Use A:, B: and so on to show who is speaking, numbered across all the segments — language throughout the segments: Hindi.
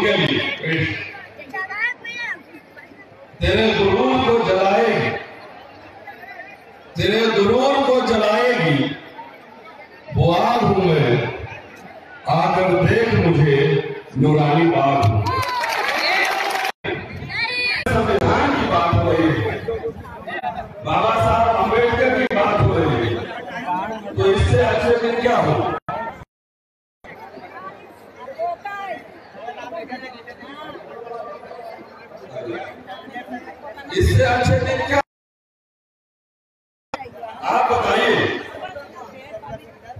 A: लिए तेरे गुरूर को जलाएगी। तेरे गुरूर को जलाएगी। वो आग हूँ मैं, आकर देख मुझे नूरानी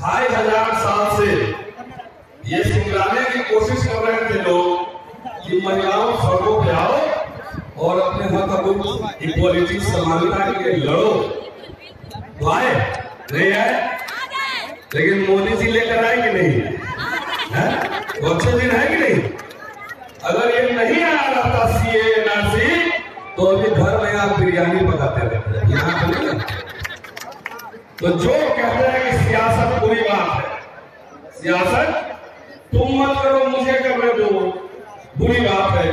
A: ढाई हज़ार साल से ये सिखलाने की कोशिश कर रहे थे लोग कि महिलाओं सड़कों पे आओ और अपने हक हकूक इक्वालिटी समानता के लिए लड़ो। तो आए, नहीं आए? लेकिन मोदी जी लेकर आए कि नहीं? है? वो अच्छे दिन है कि नहीं? अगर ये नहीं आया रहता सी एनआरसी तो अभी घर में आप बिरयानी पकाते रहते यहाँ पे है। तो जो कहते हैं कि सियासत बुरी बात है, सियासत, तुम मत करो, मुझे करने दो, बुरी बात है।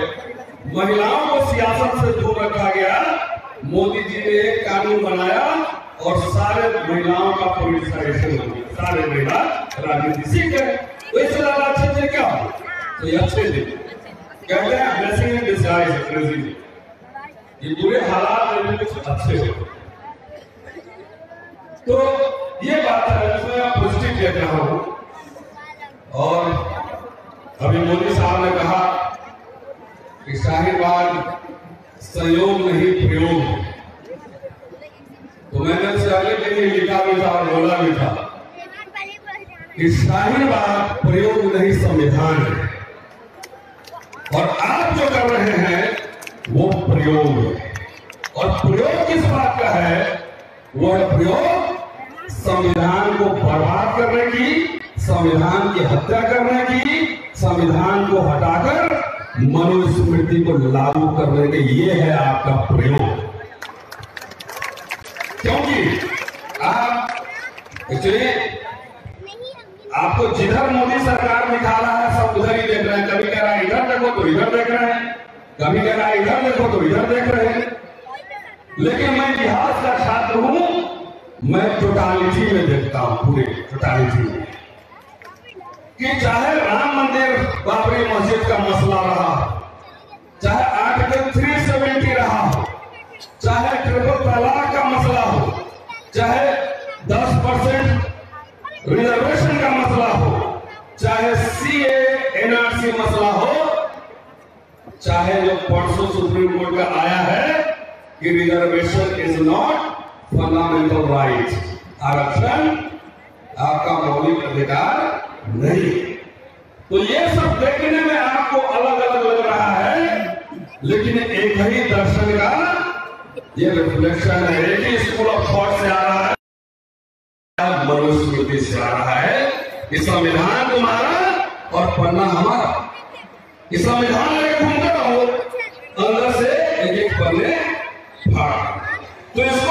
A: महिलाओं को सियासत से दूर रखा गया, मोदी जी ने एक कानून बनाया और सारे महिलाओं का पुलिसराइजेशन हो गया। सारे महिला राजनीति सीख गए। तो इससे ज़्यादा अच्छे दिन क्या तो ये अच्छे दिन। कहते हैं ब्लेसिंग इन अंग्रेज़ी ये बुरे हालात में भी कुछ अच्छे हो तो ये बात है जिसमें मैं पॉजिटिव कह रहा हूँ। और अभी मोदी साहब ने कहा कि शाहीबाग संयोग नहीं, प्रयोग। तो मैंने उससे अगले दिन ही लिखा भी था और बोला भी था कि शाहीबाग प्रयोग नहीं, संविधान है। और आप जो कर रहे हैं, वो प्रयोग और प्रयोग किस बात का है? वो प्रयोग संविधान को बर्बाद करने की, संविधान की हत्या करने की, संविधान को हटाकर मनुस्मृति को लागू करने के ये है आपका प्रयोग। क्योंकि आप एक्चुअली आपको जिधर मोदी सरकार दिखा रहा है, सब उधर ही देख रहे हैं। कभी कह रहा है, इधर देखो तो इधर देख रहे हैं। कभी कह रहा है, इधर देखो तो इधर देख रहे हैं। लेकिन मैं इतिहास का छात्र हूँ मैं टोटालिटी में देखता हूँ, पूरे टोटालिटी में। कि चाहे राम मंदिर, बाबरी मस्जिद का मसला रहा, चाहे आर्टिकल थ्री सेवेंटी रहा हो चाहे ट्रिपल तलाक का मसला हो, चाहे दस परसेंट रिजर्वेशन का मसला हो, चाहे सी एनआरसी मसला हो, चाहे जो परसों सुप्रीम कोर्ट का आया है कि reservation is not fundamental right आरक्षण आपका मौलिक अधिकार नहीं। तो ये सब देखने में आपको अलग अलग लग रहा है, लेकिन एक ही दर्शन का ये रिफ्लेक्शन है। एक ही स्कूल ऑफ़ थॉट से आ रहा है मनुस्मृति से आ रहा है। कि संविधान तुम्हारा और पन्ना हमारा। कि संविधान में घूमते रहो, अंदर से एक एक पन्ने फाड़। तो इसको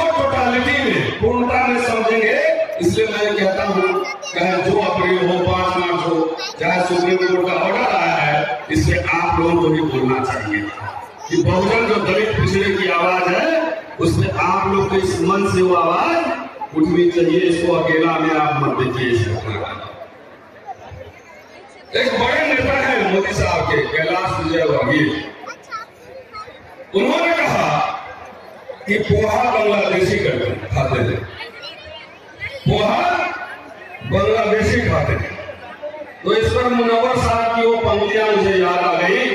A: चाहिए इसको अकेला में आप मत देखिए एक बड़े नेता है मोदी साहब के, कैलाश विजय वर्गीय उन्होंने कहा कि पोहा बांग्लादेशी करते खाते थे पोहा बांग्लादेशी खाते थे तो इस पर मुनवर साहब की वो पंक्तियाँ मुझे याद आ गई।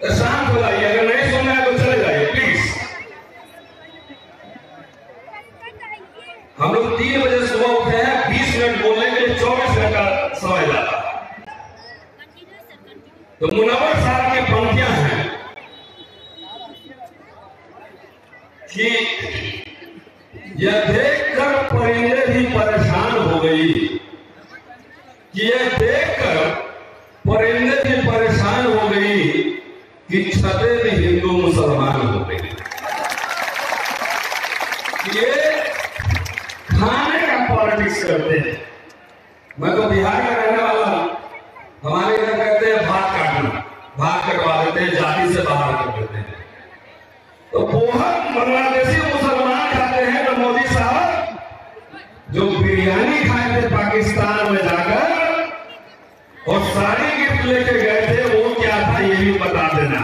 A: तो शांत हो जाइए, अगर नहीं सुनना है तो चले जाइए प्लीज़ हम लोग तीन बजे सुबह उठे हैं बीस मिनट बोलने बांग्लादेशी मुसलमान खाते हैं तो मोदी साहब, जो बिरयानी खाए थे पाकिस्तान में जाकर और सारी गिफ्ट लेके गए थे, वो क्या था ये भी बता देना।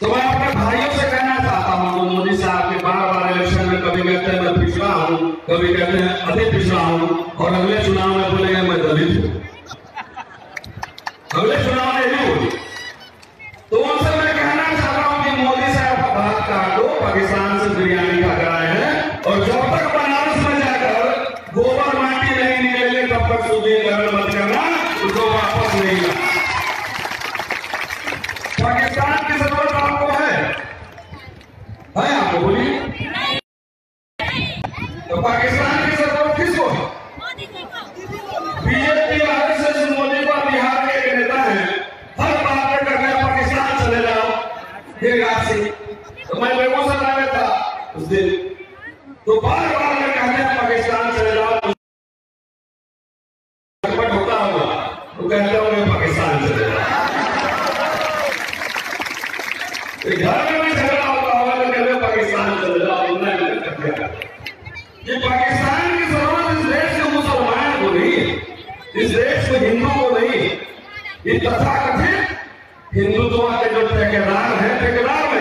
A: तो मैं अपने भाइयों से कहना चाहता हूँ, मोदी साहब के बार बार इलेक्शन में कभी कहते हैं, मैं पिछड़ा हूँ, कभी कहते हैं, अधिक पिछड़ा हूँ, और अगले चुनाव में बोलेंगे, मैं दलित हूँ। अगले चुनाव también, बेकरार है बेकरार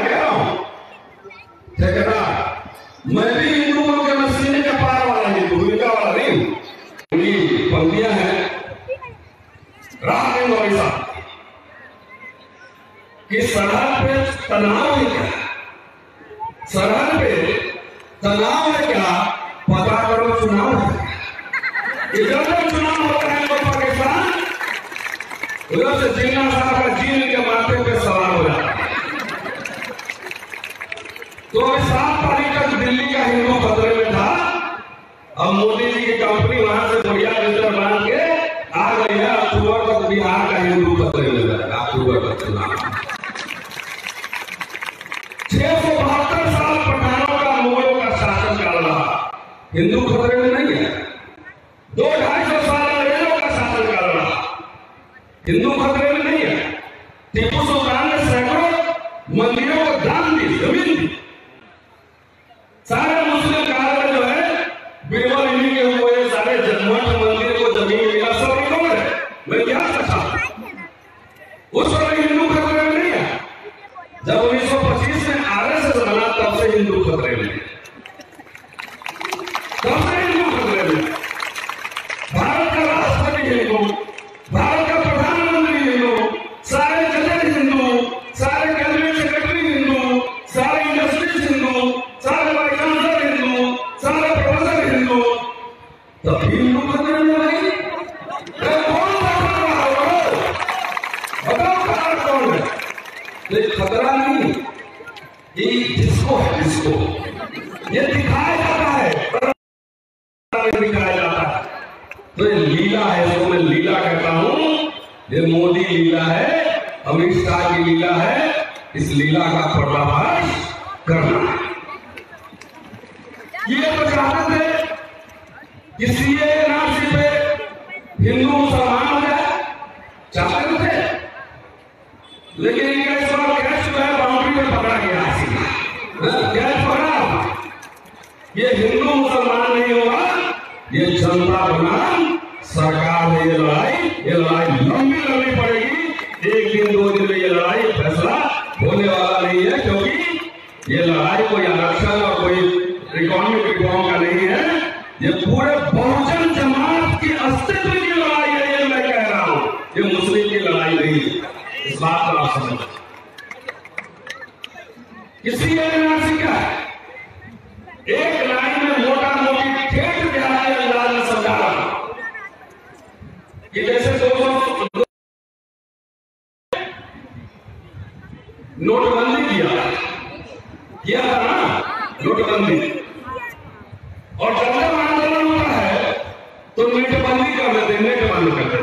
A: छह सौ बहत्तर साल पठानों का मुगलों का शासन चल रहा हिंदू खतरे में नहीं लेकिन इनका इस बार कैच जो है बाउंड्री में पकड़ा गया कैच पकड़ा ये हिंदू मुसलमान नहीं होगा, ये जनता बनाम सरकार ने ये लड़ाई ये लड़ाई लंबी लड़नी पड़ेगी। एक दिन, दो दिन में ये लड़ाई फैसला होने वाला नहीं है, क्योंकि ये लड़ाई कोई आरक्षण और कोई इकोनॉमिक रिफॉर्म का नहीं है। ये पूरे बहुजन इस बात को आप समझ किसी एनआरसी का एक लाइन में मोटा मोटी खेत बिहार लाल सरकार। कि जैसे दो सौ नोटबंदी किया। किया था ना, नोटबंदी। और जब जब आंदोलन होता है तो नेटबंदी कर देते नेटबंद कर देते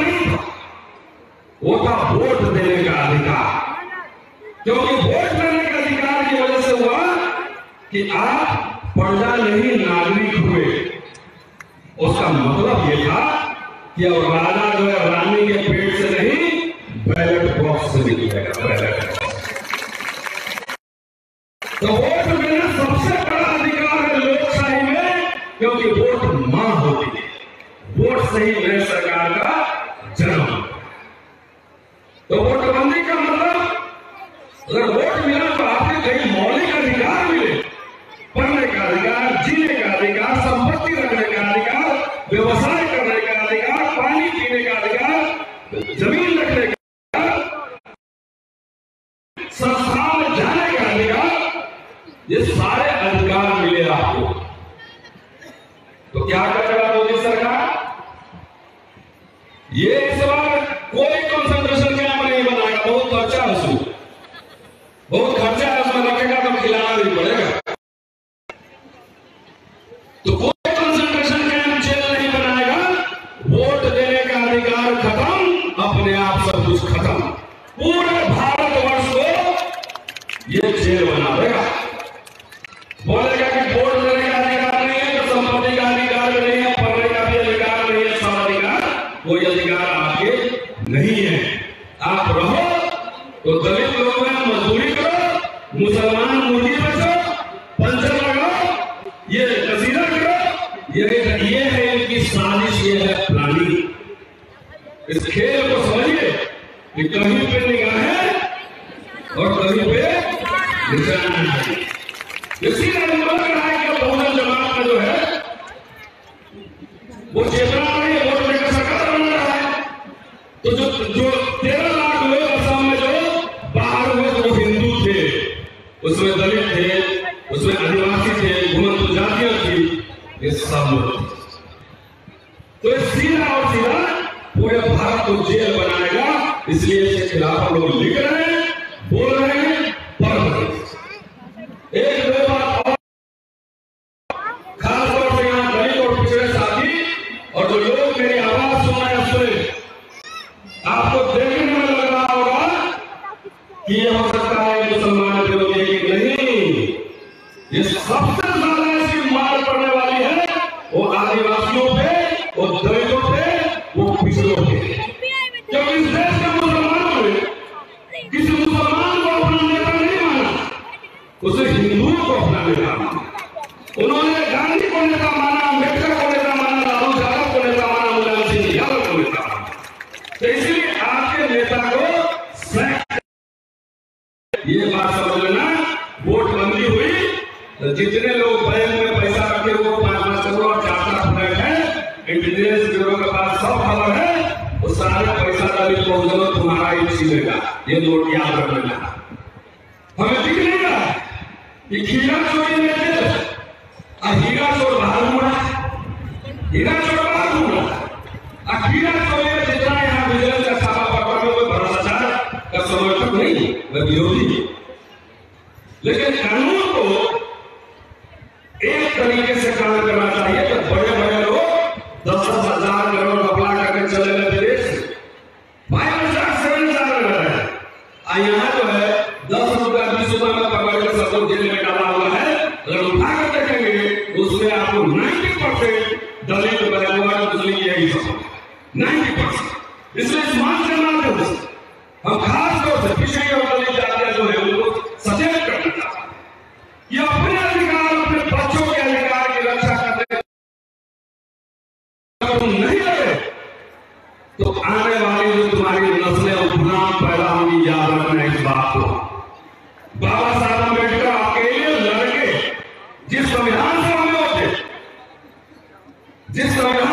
A: होता वोट देने का अधिकार। क्योंकि वोट देने का अधिकार की वजह से हुआ कि आप प्रजा नहीं, नागरिक हुए। उसका मतलब यह था कि अब राजा जो है रानी के पेट से नहीं बैलेट बॉक्स से निकलेगा बैलेट कोई अधिकार आपके नहीं है। सीधा और सीधा पूरे भारत को जेल बनाएगा इसलिए इसके खिलाफ हम लोग This kind of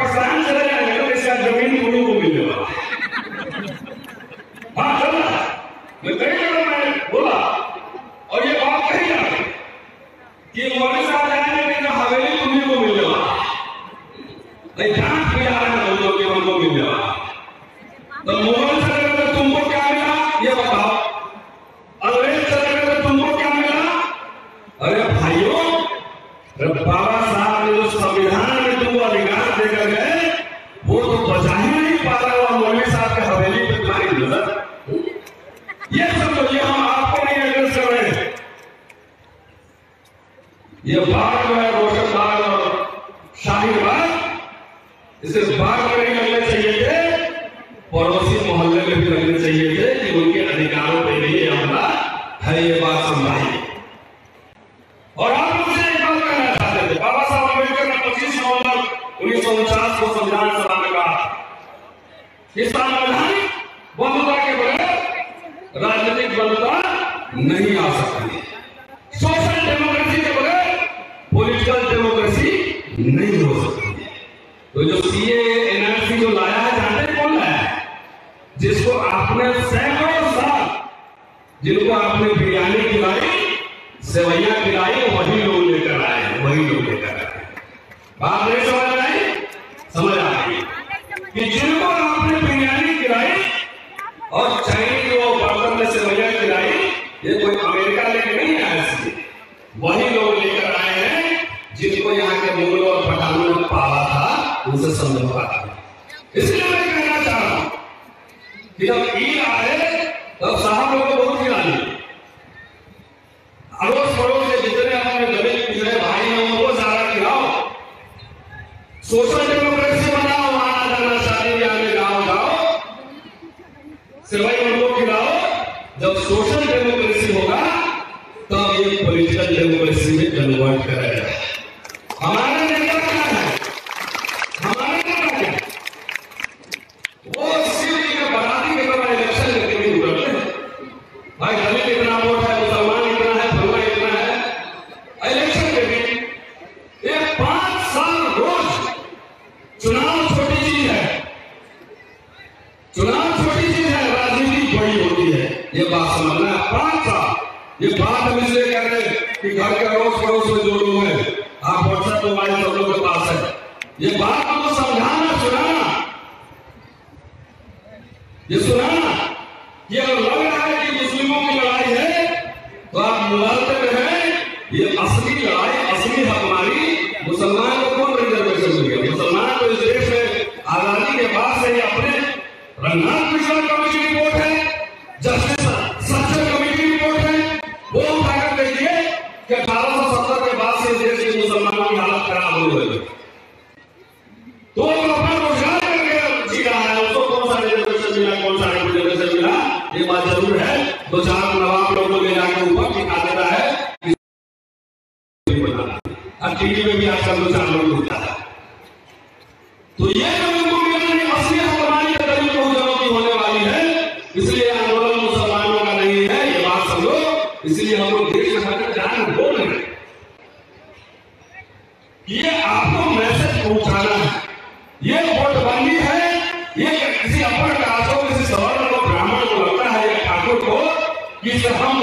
A: पाकिस्तान चला जाएँगे ज़मीन उर्दू को मिल वाला इसे बार बार नहीं करने चाहिए थे, पड़ोसी मोहल्ले में भी रखने चाहिए थे कि उनके अधिकारों पे भी ये हमला है, ये बात समझाइए। और आप उनसे एक बात कहना चाहते थे, बाबा साहब अंबेडकर ने पच्चीस नवंबर उन्नीस सौ उनचास को संविधान सभा में कहा। कि संविधान जो एनआरसी जो लाया है, जानते कौन लाया है? जिसको आपने सैकड़ों साल जिनको आपने बिरयानी खिलाई सेवैया खिलाई, वही लोग लेकर आए हैं, वही लोग लेकर आए बात नहीं समझ आई? समझ आ गई। कि जिन ये आपको मैसेज पहुंचाना है। ये वोटबंदी है, ये किसी अपर कास्ट को किसी सवर्ण को ब्राह्मण को लगता है ठाकुर को, कि हम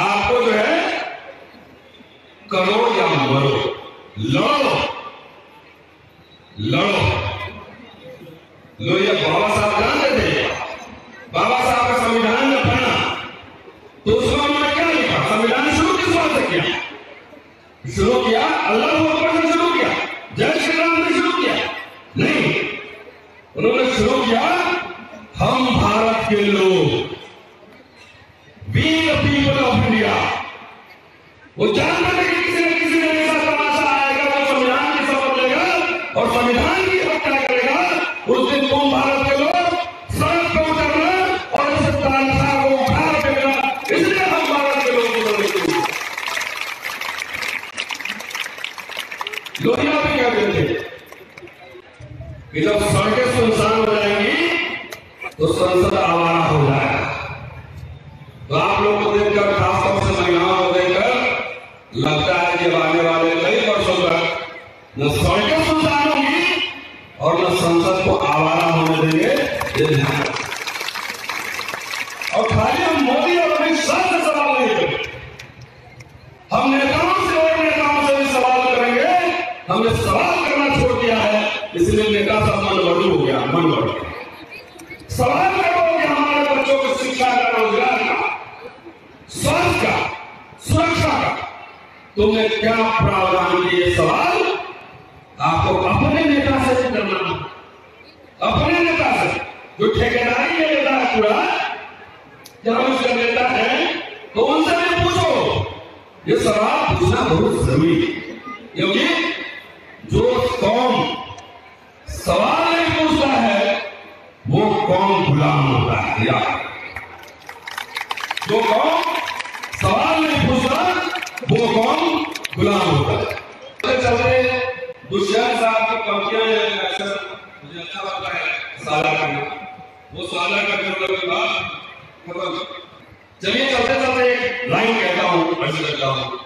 A: आपको जो है करो या मरो लड़ो। लड़ो। लो ये बाबा साहब जानते थे? बाबा साहब का संविधान में पढ़ा। तो उसमें क्या लिखा? संविधान शुरू किस बात से किया? शुरू किया, अल्लाह अकबर तो आप लोग को देखकर खासतौर से महिलाओं को देखकर लगता है कि अब आने वाले कई वर्षों तक न सड़कें सुनसान होंगी और न संसद को आवारा होने देंगे ये ध्यान रखें। और खाली हम मोदी और अमित शाह से सवाल नहीं करेंगे हम नेताओं से और नेताओं से भी सवाल करेंगे हमने सवाल करना छोड़ दिया है इसलिए नेता सब मन बदलू हो गया मन बदल सवाल करो कि हमारे बच्चों को शिक्षा का रोज़गार का स्वास्थ्य का सुरक्षा का तुमने क्या प्रावधान किए सवाल आपको अपने नेता से भी करना है। अपने नेता से जो ठेकेदारी में लेता है पूरा जब है तो उनसे भी पूछो। ये सवाल पूछना बहुत ज़रूरी है। क्योंकि जो कौम सवाल नहीं पूछता है वो कौम गुलाम होता है याद जो कौम सवाल नहीं पूछता वो कौम गुलाम होता है चलते चलते दुष्यंत साहब की पंक्तियाँ हैं अक्सर मुझे अच्छा लगता है साझा करना वो साझा करने के बाद खत्म चलिए चलते चलते एक लाइन कहता हूँ ऐसे लगता हूँ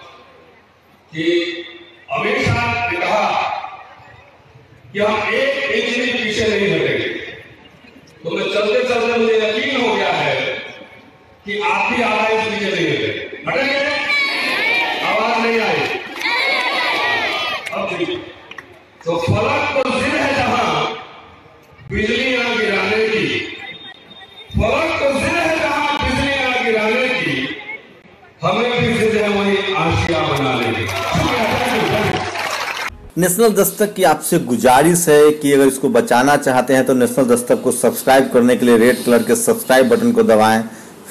A: कि अमीर साहब ने कहा कि हम एक इंच भी पीछे नहीं हटेंगे तो मैं चलते चलते मुझे यकीन हो गया है कि आप भी आधा इंच पीछे नहीं हटेंगे हटेंगे आवाज़ नहीं आई। अब देखिए तो फलक तो जिद है जहाँ बिजली न गिराने की। फलक तो जिद है जहाँ बिजली न गिराने की। हमें भी जिद है वही आशिया बनाने की.
B: नेशनल दस्तक की आपसे गुजारिश है कि अगर इसको बचाना चाहते हैं तो नेशनल दस्तक को सब्सक्राइब करने के लिए रेड कलर के सब्सक्राइब बटन को दबाएँ।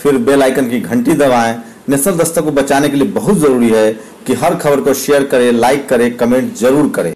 B: फिर बेल आइकन की घंटी दबाएँ। नेशनल दस्तक को बचाने के लिए बहुत ज़रूरी है कि हर खबर को शेयर करें, लाइक करें, कमेंट ज़रूर करें।